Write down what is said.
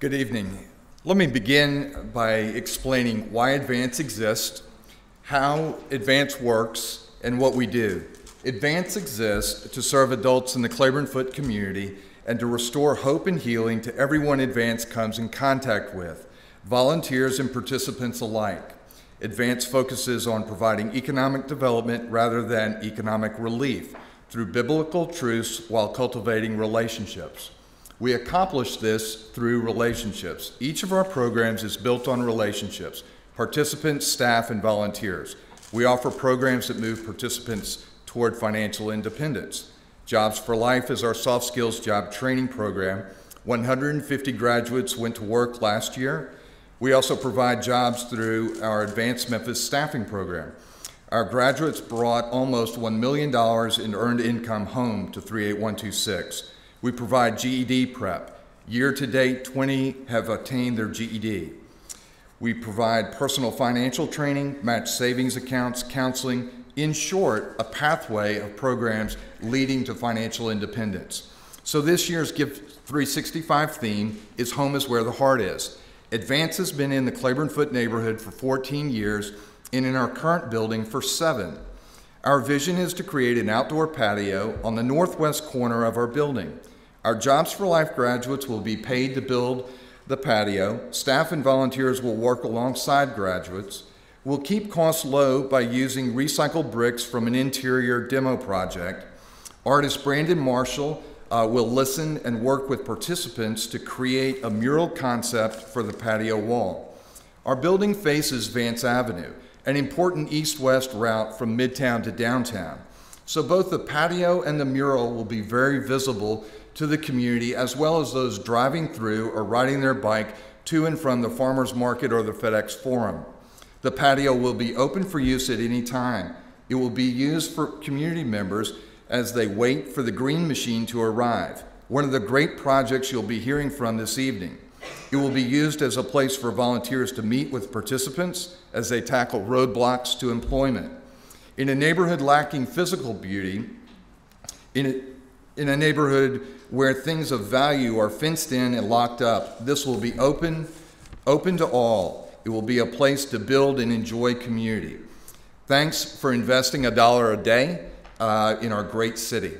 Good evening. Let me begin by explaining why Advance exists, how Advance works, and what we do. Advance exists to serve adults in the Cleaborn Foote community and to restore hope and healing to everyone Advance comes in contact with, volunteers and participants alike. Advance focuses on providing economic development rather than economic relief through biblical truths while cultivating relationships. We accomplish this through relationships. Each of our programs is built on relationships, participants, staff, and volunteers. We offer programs that move participants toward financial independence. Jobs for Life is our soft skills job training program. 150 graduates went to work last year. We also provide jobs through our Advance Memphis Staffing Program. Our graduates brought almost $1 million in earned income home to 38126. We provide GED prep. Year to date, 20 have attained their GED. We provide personal financial training, match savings accounts, counseling, in short, a pathway of programs leading to financial independence. So this year's Give 365 theme is Home is Where the Heart Is. Advance has been in the Cleaborn Foote neighborhood for 14 years and in our current building for seven. Our vision is to create an outdoor patio on the northwest corner of our building. Our Jobs for Life graduates will be paid to build the patio. Staff and volunteers will work alongside graduates. We'll keep costs low by using recycled bricks from an interior demo project. Artist Brandon Marshall uh, will listen and work with participants to create a mural concept for the patio wall. Our building faces Vance Avenue, an important east-west route from Midtown to downtown. So both the patio and the mural will be very visible to the community as well as those driving through or riding their bike to and from the farmer's market or the FedEx Forum. The patio will be open for use at any time. It will be used for community members as they wait for the green machine to arrive, one of the great projects you'll be hearing from this evening. It will be used as a place for volunteers to meet with participants as they tackle roadblocks to employment. In a neighborhood lacking physical beauty, in a, in a neighborhood where things of value are fenced in and locked up, this will be open, open to all. It will be a place to build and enjoy community. Thanks for investing a dollar a day uh, in our great city.